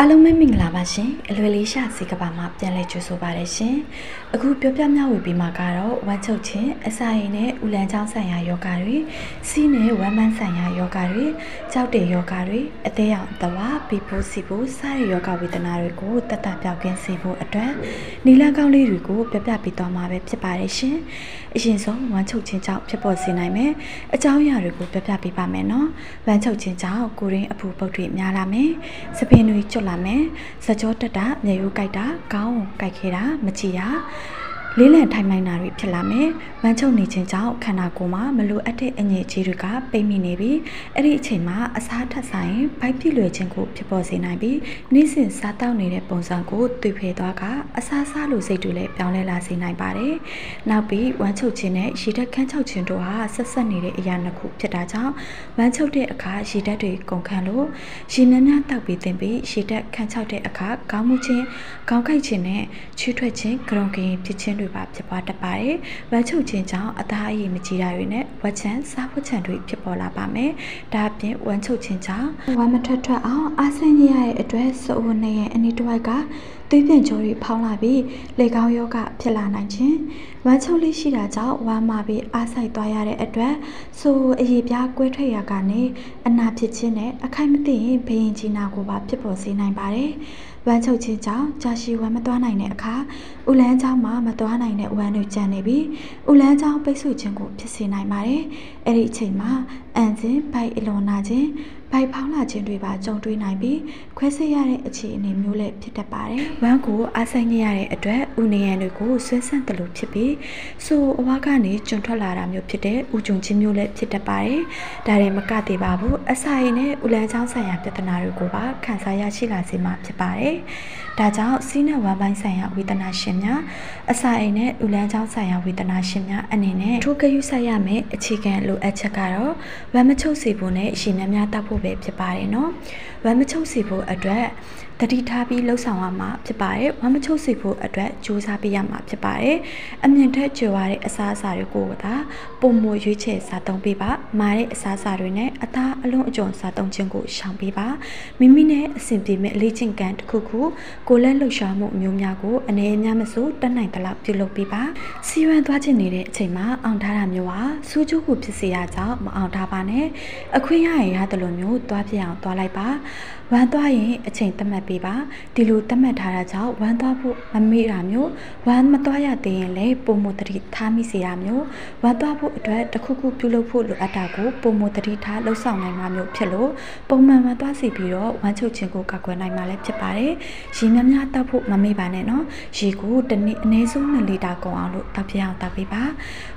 အားလုံးပဲမင်္ဂလာပါရှင်အလွယ်လေးရှာစီကဘာမှာပြန်လည်ကြိုဆိုပါရရှင်အခုပြောပြမျှဝေပြီးမှာကတော့ဝမ်းချုပ်ခြင်းအစာရည်နဲ့ဥလန်ချောင်းဆိုင်ရာယောဂတွေစီးနဲ့ဝမ်းမန်းဆိုင်ရာယောဂတွေကြောက်တဲ့ယောဂတွေအသေးအောင်တဝါဘီပိုစီပိုစတဲ့ယောဂဝေဒနာတွေကိုတတ်တပြောက်ကင်းစေဖို့အတွက်နီလန်းကောင်းလေးတွေကိုပြပြပေးသွားမှာပဲဖြစ်ပါတယ်ရှင်အရင်ဆုံးဝမ်းချုပ်ခြင်းကြောင့်ဖြစ်ပေါ်စေနိုင်မယ်အကြောင်းအရာတွေကိုပြပြပေးပါမယ်နော်ဝမ်းချုပ်ခြင်းကြောင့်ကိုရင်းအဖူပုတ်တွေများလာမယ်စပင်းတွေကျွတ်လာမယ်ဇကြောတက်တာမြေရိုးကြိုက်တာကောင်းကြိုက်ခဲတာမကြည်တာ လေးလံထိုင်မိုင်းတာတွေဖြစ်လာမယ်။ဝမ်းချုပ်နေခြင်းကြောင့်ခန္ဓာကိုယ်မှာမလိုအပ်တဲ့အငြိအကျေးတွေကပိတ်မိနေပြီးအဲ့ဒီအချိန်မှာအစားထပ်ဆိုင်ဘိုက်ပြည့်လွယ်ခြင်းကိုဖြစ်ပေါ်စေနိုင်ပြီးနေ့စဉ်စားတောက်နေတဲ့ပုံစံကိုတွေ့ဖယ်သွားကအစားစားလိုစိတ်တွေလည်းပြောင်းလဲလာစေနိုင်ပါတယ်။နောက်ပြီးဝမ်းချုပ်ခြင်းနဲ့ရေဓာတ်ခန်းချုပ်ခြင်းတို့ဟာဆက်ဆက်နေတဲ့အရာနှစ်ခုဖြစ်တာကြောင့်ဝမ်းချုပ်တဲ့အခါရေဓာတ်တွေကုန်ခန့်လို့ရေများများတောက်ပြီးတင်ပြီးရေဓာတ်ခန်းချုပ်တဲ့အခါခေါင်းမှုခြင်းခေါင်းကိုက်ခြင်းနဲ့ချွေးထွက်ခြင်းကြုံကင်ဖြစ်ခြင်းတွေပါဖြစ်ပွားတတ်ပါတယ်။ဝမ်းချုပ်ခြင်းကြောင့်အသားအရည်မကြီးတာတွေနဲ့ဝက်ချန်စားဖို့ချန်တွေဖြစ်ပေါ်လာပါမယ်။ဒါအပြင်ဝမ်းချုပ်ခြင်းကြောင့်ဝမ်းမထွက်ထွက်အောင်အားဆင်းရရဲ့အတွက်စိုးဝနဲ့ရဲ့အနီးတစ်ဝိုက်ကသွေးပြန်ကြောတွေဖောင်းလာပြီးလေကောင်းယောဂဖြစ်လာနိုင်ခြင်းဝမ်းချုပ်လေးရှိတာကြောင့်ဝမ်းမာပြီးအားဆိုင်သွားရတဲ့အတွက်ဆိုအရေးပြားကွဲထွက်ရကနေအနာဖြစ်ခြင်းနဲ့အခိုက်မသိရင်ဘယင်ကြီးနာကိုပါဖြစ်ပေါ်စေနိုင်ပါတယ် ဝမ်းချုပ်ခြင်းကြောင့်ကြာရှည်ဝမ်းမသွားနိုင်တဲ့အခါဥလန်းချောင်းမှာမသွားနိုင်တဲ့ဝမ်းတွေကျန်နေပြီးဥလန်းချောင်းပိတ်ဆို့ခြင်းကိုဖြစ်စေနိုင်ပါတယ်။အဲ့ဒီအချိန်မှာအန်ခြင်းဘိုက်အလွန်နာခြင်း ဘိုက်ဖောင်းလာခြင်းတွေပါကြုံတွေ့နိုင်ပြီးခွဲစိတ်ရတဲ့အခြေအနေမျိုးလည်းဖြစ်တတ်ပါတယ်။ဝမ်းကိုအားဆိုင်ရတဲ့အတွက်ဥနေရန်တွေကိုဆွဲဆန့်တယ်လို့ဖြစ်ပြီးဆိုအဝါကနေကျွံထွက်လာတာမျိုးဖြစ်တဲ့ဥကြုံခြင်းမျိုးလည်းဖြစ်တတ်ပါတယ်။ဒါရင်မကသေးပါဘူး။အစာရည်နဲ့ဥလန်းချောင်းဆိုင်ရာပြဿနာတွေကိုပါခံစားရရှိလာစေမှာဖြစ်ပါတယ်။ဒါကြောင့်စီးနဲ့ဝမ်းပိုင်းဆိုင်ရာဝေဒနာရှင်များအစာအိမ်နဲ့ဥလန်းချောင်းဆိုင်ရာဝေဒနာရှင်များအနေနဲ့ထိုးကယူဆိုင်ရမယ့်အခြေခံလိုအပ်ချက်ကတော့ဝမ်းမချုပ်စေဖို့နဲ့ရှင်များများတောက်ဖို့ပဲဖြစ်ပါတယ်နော်။ဝမ်းမချုပ်စေဖို့အတွက်တတိထားပြီးလှုပ်ဆောင်ရမှာဖြစ်ပါတယ်။ဝမ်းမချုပ်စေဖို့အတွက်ကြိုးစားပေးရမှာဖြစ်ပါတယ်။အမြင့်ထက်ကျော်ရတဲ့အစားအစာတွေကိုသာပုံမရွေးချယ်စားသုံးပေးပါ။မာတဲ့အစားအစာတွေနဲ့အသားအလုံးအကျုံစားသုံးခြင်းကိုရှောင်ပေးပါ။မိမိနဲ့အဆင်ပြေမဲ့လေ့ကျင့်ခန်းတစ်ခုခုကိုလက်လှုပ်ရှားမှုမျိုးများကိုအနေအများမစိုးတက်နိုင်သလောက်ပြုလုပ်ပေးပါ။စီဝမ်းသွားခြင်းနေတဲ့အချိန်မှာအောင်ထားတာမျိုးဟာစူးကျိုးကိုဖြစ်စေရကြောင်းမအောင်ထားပါနဲ့။အခွင့်ရရင်ရတယ်လို့မျိုးသွားပြအောင်သွားလိုက်ပါ။ဝမ်းသွားရင်အချိန်သတ်မှတ်ပေးပါဒီလိုသတ်မှတ်ထားတာကြောင့်ဝမ်းသွားဖို့မမေ့တာမျိုးဝမ်းမသွားရသေးရင်လည်းပုံမတတိထားမိစေတာမျိုးဝမ်းသွားဖို့အတွက်တခုခုပြုလုပ်ဖို့လိုအပ်တာကိုပုံမတတိထားလှုပ်ဆောင်နိုင်မှာမျိုးဖြစ်လို့ပုံမှန်ဝမ်းသွားစီပြီးတော့ဝမ်းချုပ်ခြင်းကိုကာကွယ်နိုင်မှာလည်းဖြစ်ပါတယ်ရေများများတောက်ဖို့မမေ့ပါနဲ့နော်ရေကိုတစ်နေ့အနည်းဆုံး2လီတာကုန်အောင်လို့တောက်ပြအောင်တောက်ပေးပါ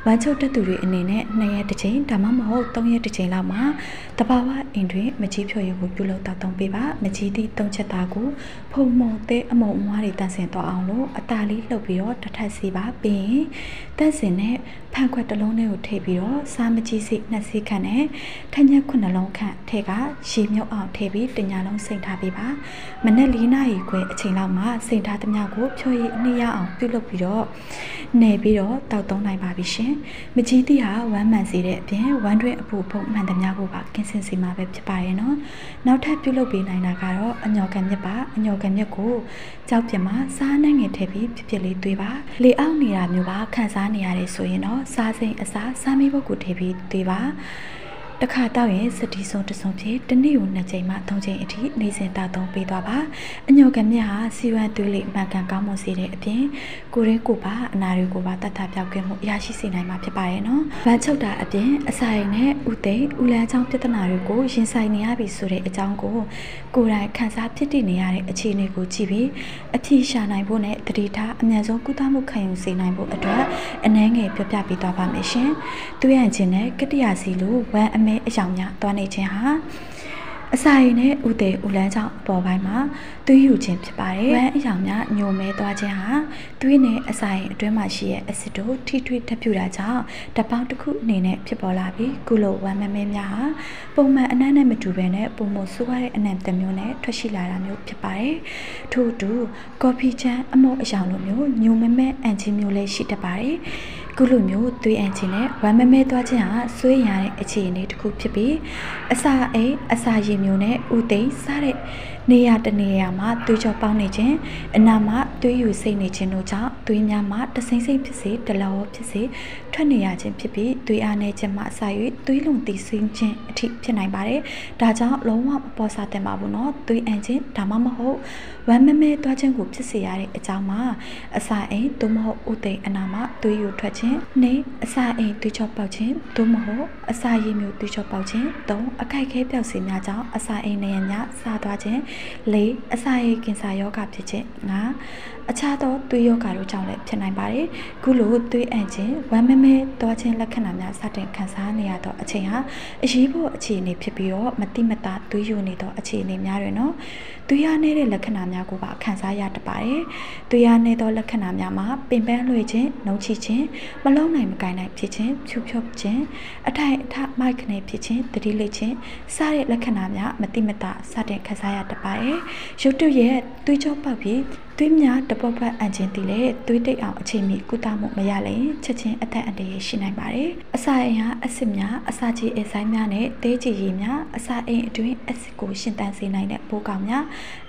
ဝမ်းချုပ်တဲ့သူတွေအနေနဲ့2ရက်တစ်ချိန်ဒါမှမဟုတ်3ရက်တစ်ချိန်လောက်မှာတဘာဝအိမ်တွင်မကြီးဖြော်ရည်ကိုပြုလုပ်တောက်သုံးပေးပါမကြီးသည့်သုံးချက်သားကိုဖုံမုံတဲ့အမုံအမွားတွေတန့်စင်သွားအောင်လို့အတာလေးလှုပ်ပြီးတော့တစ်ထပ်စီပါပြီးရင်တန့်စင်နဲ့ဖန်ခွက်တစ်လုံးလေးကိုထည့်ပြီးတော့စားမကြီးစိနှစ်စီးခန့်နဲ့ထညက်ခုနှလုံးခန့်ထည့်ကရေမြုပ်အောင်ထည့်ပြီးတညာလုံးစိမ့်ထားပေးပါမနက်၄နာရီခွဲအချိန်လောက်မှာစိမ့်ထားသမျှကိုဖြိုရည်အနည်းရအောင်ပြုလုပ်ပြီးတော့နေပြီးတော့တောက်သုံးနိုင်ပါပြီရှင်မကြီးသည့်ဟာဝမ်းမှန်စေတဲ့အပြင်ဝမ်းတွင်းအပူဖုံမှန်သမျှကိုပါကင်းစင်စေမှာပဲဖြစ်ပါရဲ့နော်နောက်ထပ်ပြုလုပ်ပေးနိုင်တာကတော့အညော်ကံမြက်ပါအညော်ကံမြက်ကိုကြောက်ပြမစားနှံငယ်ထည့်ပြီးဖြစ်ဖြစ်လေးသွေးပါလေအောက်နေတာမျိုးပါခန်းစားနေရတယ်ဆိုရင်တော့စားစိမ်အစားစားမိဘုတ်ကိုထည့်ပြီးသွေးပါ တစ်ခါတောက်ရင်စတီဆုံးတဆုံဖြစ်တနေ့ကိုနှစ်ချိန်မှသုံးချိန်အထိနေစဉ်တောက်သုံးပေးသွားပါအညော်ကမြက်ဟာစီဝမ်သွေးလေးမှန်ကန်ကောင်းမွန်စေတဲ့အပြင်ကိုရင်းကိုပါအနာတွေကိုပါတတ်တာပြောက်ကင်းမှုရရှိစေနိုင်မှာဖြစ်ပါရဲ့နော်ဗန်ချုပ်တာအပြင်အစာရည်နဲ့ဥသိမ်းဥလန်းချောင်းပြဿနာတွေကိုရင်ဆိုင်နေရပြီဆိုတဲ့အကြောင်းကိုကိုယ်တိုင်ခံစားဖြစ်တည်နေရတဲ့အခြေအနေကိုကြည့်ပြီးအဖြေရှာနိုင်ဖို့နဲ့တတိထားအမြန်ဆုံးကုသမှုခံယူစေနိုင်ဖို့အတွက်အနှဲငယ်ပြပြပေးသွားပါမယ်ရှင်။သူရန်ချင်းနဲ့ကတိယာစီလိုဝမ်အမဲအယောင်များသွားနေခြင်းဟာအစာရည်နဲ့ဥသေးဥလန်းကြောင့်အပေါ်ပိုင်းမှာသွေးယူခြင်းဖြစ်ပါတယ်။ဝမ်းအယောင်များညိုမဲသွားခြင်းဟာသွေးနဲ့အစာရည်အတွင်းမှာရှိတဲ့အဆစ်တို့ထိထွေးတက်ပြူတာကြောင့်တပေါင်းတစ်ခုအနေနဲ့ဖြစ်ပေါ်လာပြီးကုလိုဝမ်းမမဲများဟာပုံမှန်အနံ့နဲ့မတူဘဲနဲ့ပုံမဆိုးရတဲ့အနံ့တစ်မျိုးနဲ့ထွက်ရှိလာတာမျိုးဖြစ်ပါတယ်။ထို့အတူကော်ဖီချမ်းအမော့အယောင်လိုမျိုးညိုမဲမဲအန်ချင်းမျိုးလေးရှိတတ်ပါတယ်။ ခုလိုမျိုးသွေးအန်ခြင်းနဲ့ဝမ်းမမဲသွားခြင်းဟာဆွေးရတဲ့အခြေအနေတစ်ခုဖြစ်ပြီးအစာအိမ်အစာရည်မျိုးနဲ့ဥသိမ်းစားတဲ့နေရတနေရမှာသွေးကြောပေါင်းနေခြင်းအနာမှာသွေးယူစိတ်နေခြင်းတို့ကြောင့်သွေးများမှာတစိမ့်စိမ့်ဖြစ်စေတလောဖြစ်စေ ထွက်နေရခြင်းဖြစ်ပြီးသွေးအားနေခြင်းမှအစ၍သွေးလွန်တည်ဆင်းခြင်းအထိဖြစ်နိုင်ပါတယ်။ဒါကြောင့်လုံးဝမပေါ်စားတင်ပါဘူးနော်။သွေးအန်ခြင်းဒါမှမဟုတ်ဝမ်းမမဲသွားခြင်းကိုဖြစ်စေရတဲ့အကြောင်းမှာအစာအိမ်သို့မဟုတ်ဥသိမ်အနာမှာသွေးယူထွက်ခြင်းနေအစာအိမ်သွေးကြောပေါက်ခြင်းသို့မဟုတ်အစာရည်မျိုးသွေးကြောပေါက်ခြင်းသုံးအခိုက်ခဲပြောက်စီများကြောင့်အစာအိမ်နေရများစားသွားခြင်းလေးအစာရည်ကင်ဆာယောဂဖြစ်ခြင်းငါ အခြားသောသွေးရောဂါတို့ကြောင့်လည်းဖြစ်နိုင်ပါတယ်။ခုလိုသွေးအံ့ခြင်းဝမ်းမမဲသွားခြင်းလက္ခဏာများစတင်ခံစားနေရသောအချိန်ဟာအရေးပေါ်အခြေအနေဖြစ်ပြီးတော့မတိမတာသွေးယိုနေသောအခြေအနေများတွင်နော်သွေးရနေတဲ့လက္ခဏာများကိုပါခံစားရတတ်ပါတယ်။သွေးရနေသောလက္ခဏာများမှာပင်ပန်းလွှဲခြင်း၊နှုံချခြင်း၊မလုံးနိုင်မကိုင်နိုင်ဖြစ်ခြင်း၊ဖြူဖြောခြင်းအထိုင်အထမိုက်ခနဲ့ဖြစ်ခြင်း၊တတိလိခြင်းစတဲ့လက္ခဏာများမတိမတာစတင်ခံစားရတတ်ပါတယ်။ရုပ်တုရဲ့သွေးကြောပေါက်ပြီး သွေးများတပုတ်ပတ်အန်ခြင်းတည်လေသွေးတိတ်အောင်အချိန်မီကုသမှုမရရင်ချက်ချင်းအသက်အန္တရာယ်ရှိနိုင်ပါတယ်။အစာအိမ်ဟာအဆစ်များအစာချေအဆိုင်များနဲ့တေးချီရည်များအစာအိမ်အတွင်းအဆစ်ကိုရှင်သန်စေနိုင်တဲ့ပိုးကောင်များ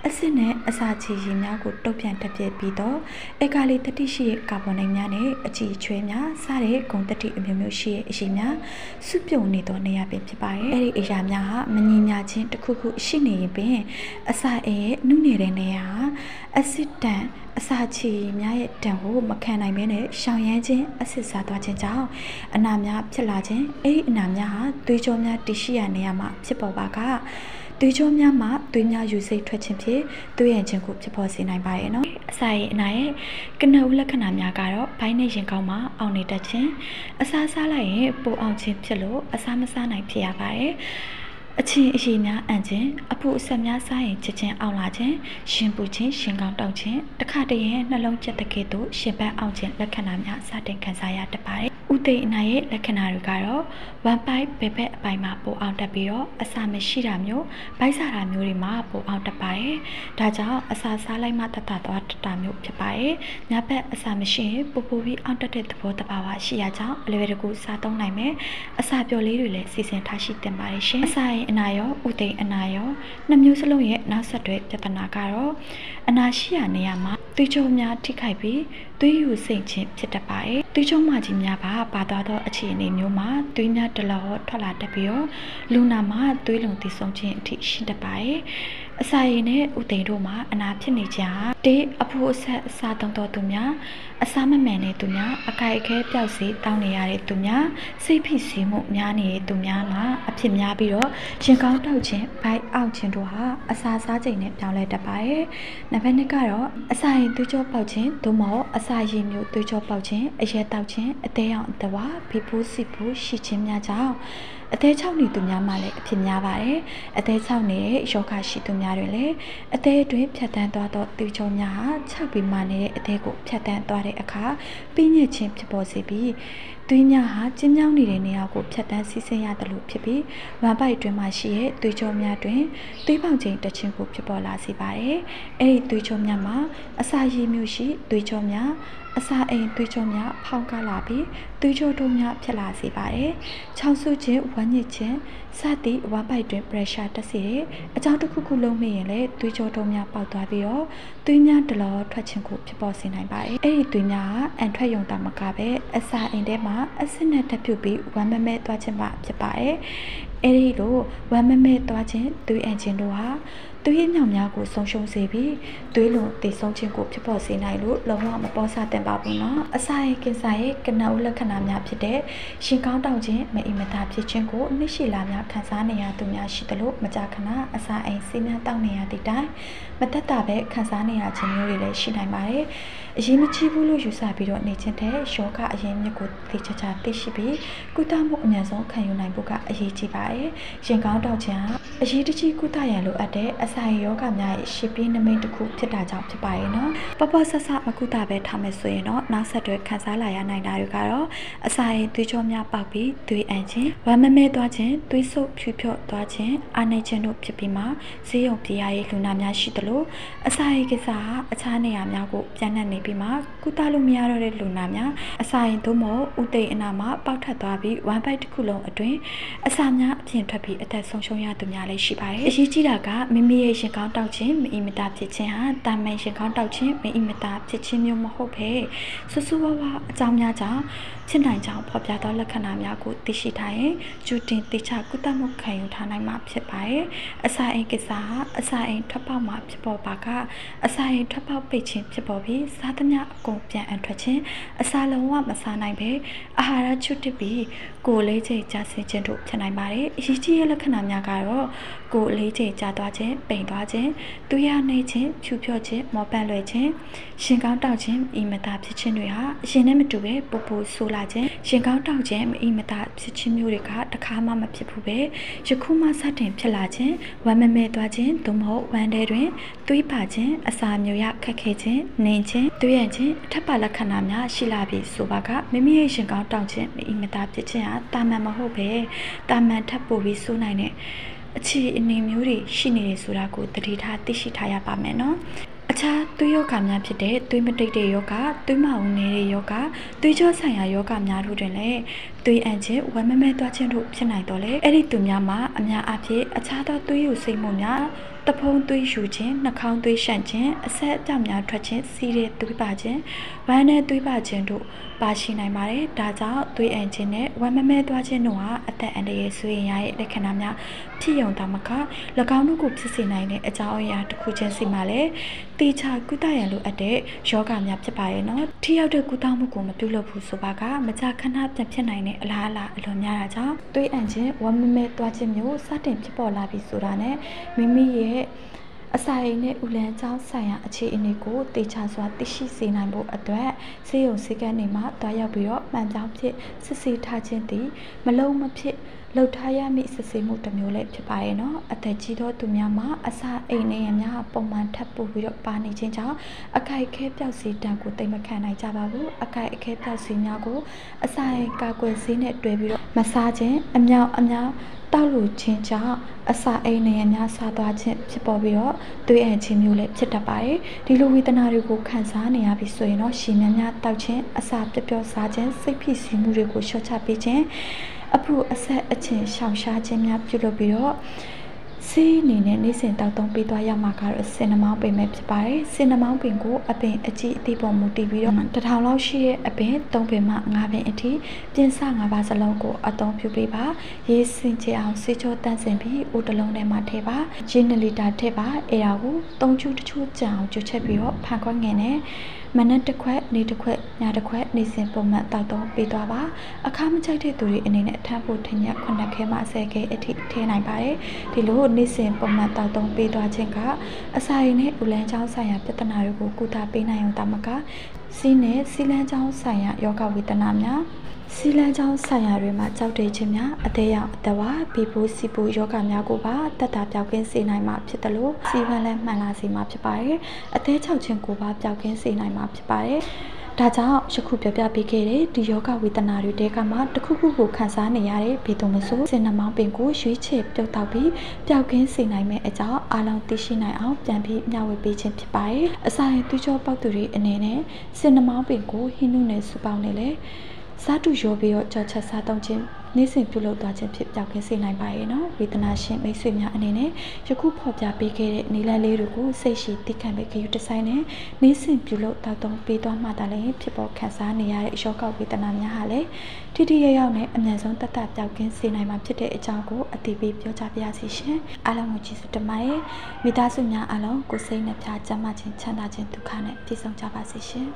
အဆစ်နဲ့အစာချေရည်များကိုတုတ်ပြန်တက်ပြစ်ပြီးတော့အေကာလီတတိရှိရဲ့ကာဗွန်ဒိတ်များနဲ့အချီချွဲများစတဲ့ဂုံတတိအမျိုးမျိုးရှိရဲ့အရည်များစုပြုံနေသောနေရာပင်ဖြစ်ပါတယ်။အဲ့ဒီအရာများဟာမငြင်းညာချင်းတစ်ခုခုရှိနေရင်ပင်အစာအိမ်ရဲ့နုနေတဲ့နေရာအဆစ်တန်အစာချီများရဲ့တံကိုမခံနိုင်ဘဲနဲ့ရှောင်ရမ်းခြင်းအဆစ်စားသွားခြင်းကြောင့်အနာများဖြစ်လာခြင်းအဲ့ဒီအနာများဟာသွေးကြောများတရှိရနေရမှာဖြစ်ပေါ်ပါကသွေးကြောများမှာသွေးများယူစိတ်ထွက်ခြင်းဖြင့်သွေးရန်ခြင်းကိုဖြစ်ပေါ်စေနိုင်ပါရဲ့နော်အစာရဲ့အနာရဲ့ကနဦးလက္ခဏာများကတော့ဘိုင်းနဲ့ရင်ကောင်းမှာအောင့်နေတတ်ခြင်းအစာစားလိုက်ရင်ပိုအောင်ခြင်းဖြစ်လို့အစာမစားနိုင်ဖြစ်ရပါတယ် အချင်းအရှိများအံ့ခြင်းအဖို့အဆက်များစားရင်ချက်ချင်းအောင်လာခြင်းရှင်ပူခြင်းရှင်ကောင်းတောက်ခြင်းတခါတည်းနှလုံးကျက်တဲ့ကဲ့သို့ရှင်ပန်းအောင်ခြင်းလက္ခဏာများစတင်ခံစားရတတ်ပါတယ် ဥသိအနာရဲ့လက္ခဏာတွေကတော့ဝမ်ပိုက်ဘယ်ဘက်အပိုင်းမှာပိုအောင်တက်ပြီးတော့အစာမရှိတာမျိုးဗိုက်စားတာမျိုးတွေမှာပိုအောင်တက်ပါတယ်ဒါကြောင့်အစာစားလိုက်မှတတ်တာသွားတတာမျိုးဖြစ်ပါတယ်ညဘက်အစာမရှိရင်ပိုပိုပြီးအောင်တက်တဲ့သဘောတဘာဝရှိရကြောင်းအလွယ်တကူစားသုံးနိုင်မယ်အစာပျော်လေးတွေလည်းစီစဉ်ထားရှိတင်ပါတယ်ရှင်အစာရင်အနာရောဥသိအနာရောနှစ်မျိုးစလုံးရဲ့နောက်ဆက်တွဲပြဿနာကတော့အနာရှိရာနေရာမှာသွေးကြိုးများထိခိုက်ပြီးသွေးယူစိတ်ခြင်းဖြစ်တတ်ပါတယ်။သွေးကြိုးမကြီးများပါပါသွားသောအခြေအနေမျိုးမှာသွေးများတလောထွက်လာတတ်ပြီးတော့လူနာမှာသွေးလုံတည်ဆုံခြင်းအထိရှိတတ်ပါတယ်။ အစာရည်နဲ့ဥသိမ်းတို့မှာအနာဖြစ်နေကြတေးအဖို့အဆက်အစာတုံးတော်သူများအစာမမှန်တဲ့သူများအကြိုက်အခဲပျောက်စေတောင်းနေရတဲ့သူများစိတ်ဖိစီးမှုများနေတဲ့သူများမှာအဖြစ်များပြီးတော့ရင်ကောင်းတောက်ခြင်းဘိုက်အောက်ခြင်းတို့ဟာအစာစားချိန်နဲ့ပြောင်းလဲတတ်ပါတယ်။နံပါတ်2ကတော့အစာရည်သွေးကြောပေါက်ခြင်းသို့မဟုတ်အစာရည်မျိုးသွေးကြောပေါက်ခြင်းအရဲတောက်ခြင်းအသေးအောင်အတဝါဖိဖို့စီဖို့ရှိခြင်းများကြောင့် အသေးချောက်နေသူများမှလည်းအဖြစ်များပါတယ်။အသေးချောက်နေတဲ့ယောဂရှိသူများတွေလည်းအသေးအတွင်းဖြတ်တန်းသွားသောသူချုံများဟာခြောက်ပြီးမှနေတဲ့အသေးကိုဖြတ်တန်းသွားတဲ့အခါပြင်းညစ်ခြင်းဖြစ်ပေါ်စေပြီးသွေးများဟာကျဉ်းမြောင်းနေတဲ့နေရာကိုဖြတ်တန်းစီးဆင်းရတယ်လို့ဖြစ်ပြီးဝမ်ပိုက်တွင်မှရှိတဲ့သွေးကြောများတွင်သွေးပေါင်ချိန်တခြင်းကိုဖြစ်ပေါ်လာစေပါတယ်။အဲ့ဒီသွေးကြောများမှာအစာရည်မျိုးရှိသွေးကြောများအစာအိမ်သွေးကြောများဖောင်းကားလာပြီး သွေးကြောတို့များဖြစ်လာစေပါတယ်။ချောင်းဆုခြင်းဝမ်းညစ်ခြင်းစသည့်ဝမ်းပိုက်တွင် pressure တက်စေတဲ့အကြောင်းတစ်ခုခုလုံးမိရင်လည်းသွေးကြောတို့များပေါက်သွားပြီးတော့သွေးများဒလောထွက်ခြင်းကိုဖြစ်ပေါ်စေနိုင်ပါတယ်။အဲ့ဒီသွေးများကအန်ထွက်ယုံတာမကပဲအစာအိမ်ထဲမှာအဆစ်နဲ့တက်ပြုတ်ပြီးဝမ်းမမဲသွားခြင်းမှဖြစ်ပါတယ်။အဲ့ဒီလိုဝမ်းမမဲသွားခြင်းသွေးအန်ခြင်းတို့ဟာသွေးမြောင်များကိုဆုံးရှုံးစေပြီးသွေးလွန်တည်ဆုံးခြင်းကိုဖြစ်ပေါ်စေနိုင်လို့လုံးဝမပေါ်ဆသင့်ပါဘူးနော်အစာရဲ့ကင်ဆာရဲ့ကနဦးလက္ခဏာများဖြစ်တဲ့ရှင်ကောင်းတောက်ခြင်းမအိမ်မသာဖြစ်ခြင်းကိုနှစ်ရှည်လာများခံစားနေရသူများရှိသလိုမကြာခဏအစာအိမ်ဆေးများတောက်နေရတဲ့တိုင်မတက်တာပဲခံစားနေရခြင်းမျိုးတွေလည်းရှိနိုင်ပါတယ်အရင်မချီဘူးလို့ယူဆပြီးတော့နေခြင်းတဲ့ယောဂအရင်မြစ်ကိုသိချာချာသိရှိပြီးကုသမှုအမြန်ဆုံးခံယူနိုင်ဖို့ကအရေးကြီးပါတယ်ရင်ကောင်းတောက်ခြင်းဟာအရေးတကြီးကုသရန်လိုအပ်တဲ့အစာရယောဂများရဲ့ရှေ့ပြေးနမိတ်တစ်ခုဖြစ်တာကြောင့်ဖြစ်ပါရဲ့နော်ပပဆဆမကုသပဲထားမယ်ဆိုရင်တော့နောက်ဆက်တွဲခံစားလာရနိုင်တာတွေကတော့အစာရသွေးကြောများပေါက်ပြီးသွေးအန်ခြင်းဝမ်းမမဲသွားခြင်းသွေးဆုပ်ဖြူဖြော့သွားခြင်းအာနေခြင်းတို့ဖြစ်ပြီးမှဈေးရုံပြရရဲ့လူနာများရှိသလိုအစာရကိစ္စဟာအခြားနေရာများကိုပြန်နှံ့နေပြီးမှကုသလို့မရတော့တဲ့လူနာများအစာရင်သို့မဟုတ်ဥသိအနာမှာပေါက်ထက်သွားပြီးဝမ်းပိုက်တစ်ခုလုံးအတွင်းအစာများအပြင်ထွက်ပြီးအသက်ဆုံးရှုံးရသူများလည်းရှိပါတယ်အရေးကြီးတာကမိမိရဲ့ရင်ကောင်းတောက်ခြင်းမအီမတာဖြစ်ခြင်းဟာတာမန်ရင်ကောင်းတောက်ခြင်းမအီမတာဖြစ်ခြင်းမျိုးမဟုတ်ဘဲဆူဆူဝါးဝါအကြောင်းများကြောင့်ဖြစ်နိုင်ကြောင်းဖော်ပြသောလက္ခဏာများကိုသိရှိထားရင်ကျူတင်တိကျကုသမှုခံယူထားနိုင်မှာဖြစ်ပါတယ်။အစာအိမ်ကိစ္စဟာအစာအိမ်ထွက်ပေါက်မှာဖြစ်ပေါ်ပါကအစာအိမ်ထွက်ပေါက်ပိတ်ခြင်းဖြစ်ပေါ်ပြီးစားသမျှအကုန်ပြန်အထွက်ခြင်းအစာလုံးဝမစားနိုင်ပဲအာဟာရချွတ်တစ်ပြီးကိုယ်လေးချိန်ကြာဆင်းခြင်းတို့ဖြစ်နိုင်ပါတယ်။အရေးကြီးတဲ့လက္ခဏာများကတော့ကိုယ်လေးချိန်ကြာသွားခြင်းပိန်သွားခြင်းသူရနေခြင်းဖြူဖြော့ခြင်းမောပန့်လွယ်ခြင်းရှင်ကောင်းတောက်ခြင်းဤမသာဖြစ်ခြင်းတွေဟာအရင်နဲ့မတူပဲပူပူဆိုးလာခြင်းရှင်ကောင်းတောက်ခြင်းဤမသာဖြစ်ခြင်းမျိုးတွေကတခါမှမဖြစ်ဘူးပဲယခုမှစတင်ဖြစ်လာခြင်းဝမ်းမမဲသွားခြင်းသို့မဟုတ်ဝမ်းထဲတွင်သွေးပါခြင်းအစာမျိုးရခက်ခဲခြင်းနေခြင်းသွေးရခြင်းအထက်ပါလက္ခဏာများရှိလာပြီဆိုပါကမိမိရဲ့ရှင်ကောင်းတောက်ခြင်းဤမသာဖြစ်ခြင်းဟာတာမန်မဟုတ်ပဲတာမန်ထပ်ပို့ပြီးဆိုးနိုင်တဲ့အခြေအနေမျိုးတွေရှိနေတယ်ဆိုတာကိုသတိထားသိရှိထားရပါမယ်နော်အခြားသွေးယောဂများဖြစ်တဲ့သွေးမတိတ်တဲ့ယောဂသွေးမအောင်နေတဲ့ယောဂသွေးကြောဆိုင်ရာယောဂများတို့တွင်လည်း သွေးအန်ခြင်းဝမ်းမမဲသွားခြင်းတို့ဖြစ်နိုင်တော့လေအဲ့ဒီသူများမှာအများအားဖြင့်အခြားသောသွေးယူစိတ်မှုများတဖုံသွေးယူခြင်းနှာခေါင်းသွေးရှန့်ခြင်းအဆက်အပြောက်များထွက်ခြင်းစီးတဲ့သွေးပါခြင်းဝမ်းနဲ့သွေးပါခြင်းတို့ပါရှိနိုင်ပါတယ်ဒါကြောင့်သွေးအန်ခြင်းနဲ့ဝမ်းမမဲသွားခြင်းတို့ဟာအသက်အန္တရာယ်ဆွေးရင်ရရဲ့လက္ခဏာများဖြစ်ယုံတာမက၎င်းတို့ကိုဖြစ်စေနိုင်တဲ့အကြောင်းအရာတစ်ခုချင်းစီမှာလည်းတေချာကုသရန်လိုအပ်တဲ့ယောဂများဖြစ်ပါရဲ့နော်ထိရောက်တဲ့ကုသမှုကိုမပြုလုပ်ဘူးဆိုပါကမကြာခဏပြန်ဖြစ်နိုင်တဲ့အလားအလာအလွန်များတာကြောင့်သွေးအန်ခြင်းဝမ်းမမဲသွားခြင်းမျိုးစတင်ဖြစ်ပေါ်လာပြီဆိုတာနဲ့မိမိရဲ့ အစာအိမ်နဲ့ဥလန်ချောင်းဆိုင်ရာအခြေအနေကိုတေချာစွာသိရှိစေနိုင်ဖို့အတွက်ဆေးရုံဆေးကန်းတွေမှာတွားရောက်ပြီးတော့မှန်ကြောင်းဖြစ်စစ်ဆေးထားခြင်းသည်မလုံးမဖြစ်လှုပ်ထားရမည့်စစ်ဆေးမှုတစ်မျိုးလည်းဖြစ်ပါရဲ့နော်အသက်ကြီးသောသူများမှာအစာအိမ်နေရများပုံမှန်ထပ်ပို့ပြီးတော့ပါနေခြင်းကြောင့်အခိုက်အခဲပြောက်စီတံကိုတိတ်မခံနိုင်ကြပါဘူးအခိုက်အခဲပြောက်စီများကိုအစာအိမ်ကာကွယ်ဆေးနဲ့တွဲပြီးတော့မစားခြင်းအမြောက်အများ တောက်လူချင်းကြောင့်အစာအိမ်နေရများစားသွားခြင်းဖြစ်ပေါ်ပြီးတော့သွေးအန်ခြင်းမျိုးလည်းဖြစ်တတ်ပါတယ်ဒီလိုဝေဒနာတွေကိုခံစားနေရပြီဆိုရင်တော့ရှင်များများတောက်ခြင်းအစာပျော့ပျော့စားခြင်းစိတ်ဖိစီးမှုတွေကိုလျှော့ချပေးခြင်းအဖို့အဆက်အချင်းရှောင်ရှားခြင်းများပြုလုပ်ပြီးတော့ ဆေးအနေနဲ့နေ့စဉ်တောက်သုံးပေးသွားရမှာကတော့စင်နမောင်းပင်ပဲဖြစ်ပါတယ်စင်နမောင်းပင်ကိုအပင်အကြီးအသေးပေါ်မူတည်ပြီးတော့တထောင်လောက်ရှိတဲ့အပင်၃ပင်မှ၅ပင်အထိပြင်းစ၅ပါးစလုံးကိုအသုံးပြုပေးပါရေးစင်ကြအောင်ဆေးကြောတန့်စင်ပြီးအိုတလုံးထဲမှာထည့်ပါဂျင်း2လီတာထည့်ပါအဲဒါကို၃ချူတချို့ကြအောင်ကျွတ်ချက်ပြီးတော့ဖန်ခွက်ငင်နဲ့မနက်တစ်ခွက်နေ့တစ်ခွက်ညတစ်ခွက်နေ့စဉ်ပုံမှန်တောက်တော့ပေးသွားပါအခါမချိုက်တဲ့သူတွေအနေနဲ့ထပ်ဖို့ထင်ရခုနှစ်ခဲမှ10ခဲအထိထည့်နိုင်ပါတယ်ဒီလိုနေ့စဉ်ပုံမှန်တောက်တော့ပေးသွားခြင်းကအစာရည်နဲ့ဥလန်းချောင်းဆိုင်ရာပြဿနာတွေကိုကုသပေးနိုင်အောင်တမကစီးနဲ့စီလန်းချောင်းဆိုင်ရာယောဂဝေဒနာများစီလန်းချောင်းဆိုင်ရာတွေမှာကြောက်တဲ့ခြင်းများအသေးရောင်အတဝါဘီပူစီပူယောဂများကိုပါတက်တာပြောက်ကင်းစေနိုင်မှာဖြစ်တယ်လို့စီဝမ်းလည်းမှန်လာစေမှာဖြစ်ပါတယ်အသေးချောက်ခြင်းကိုပါပြောက်ကင်းစေနိုင်မှာဖြစ်ပါတယ် ဒါကြောင့်ယခုပြောပြပေးခဲ့တဲ့ဒီယောဂဝေဒနာတွေတဲကမှတစ်ခုခုကိုခံစားနေရတဲ့ဘေးသူမဆိုးစင်နှမောင်းပင်ကိုရွေးချယ်ပြုတ်တောက်ပြီးပျောက်ကင်းစေနိုင်မယ့်အကြောင်းအားလုံးသိရှိနိုင်အောင်ပြန်ပြီးမျှဝေပေးခြင်းဖြစ်ပါတယ်။အစာရင်သွေးကြောပေါက်သူတွေအနေနဲ့စင်နှမောင်းပင်ကိုဟင်းနုနဲ့စူပေါင်းနေလေစားတူရောပြီးတော့ကြော်ချက်စားသုံးခြင်း နေ့စဉ်ပြုလုပ်သွားခြင်းဖြစ်ပြောက်ကင်းစေနိုင်ပါရဲ့နော်ဝေဒနာရှင်မိတ်ဆွေများအနေနဲ့ယခုဖော်ပြပေးခဲ့တဲ့နီလန်းလေးတွေကိုစိတ်ရှိသိခံပေးကြယူဒီဇိုင်းနဲ့နေ့စဉ်ပြုလုပ်တောက်သုံးပေးသွားမှသာလည်းဖြစ်ပေါ်ခံစားနေရတဲ့ယောဂဝေဒနာများဟာလည်းထိထိရောက်ရောက်နဲ့အမြန်ဆုံးတတ်တတ်ပြောက်ကင်းစေနိုင်မှာဖြစ်တဲ့အကြောင်းကိုအသိပေးပြောကြားပါရစေရှင်အားလုံးကိုကျေးဇူးတင်ပါတယ်မိသားစုများအားလုံးကိုစိတ်နှပြချမ်းသာခြင်းချမ်းသာခြင်းဒုက္ခနဲ့ပြည့်စုံကြပါစေရှင်